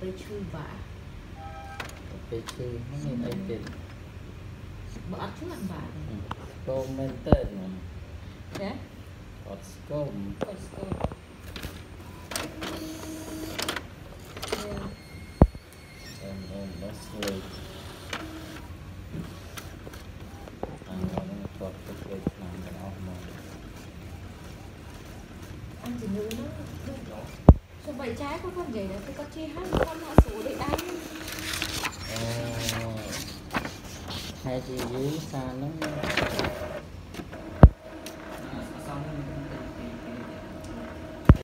ពេលឈឺបាក់ពេលឈឺហ្នឹងមានអីទៀតបើអត់ឈឺអត់បាក់ស្គមមែនតើណាចាអត់ស្គមអត់ស្គមអឺអូនដល់ស្លេកអានដល់នឹងគាត់ទៅស្លេកខ្លាំងទាំងអស់មកអញ្ចឹងនោះគឺដល់ vậy trái của con vậy là cái con chi hết con họ số để đánh ờ, hai chị dưới xa lắm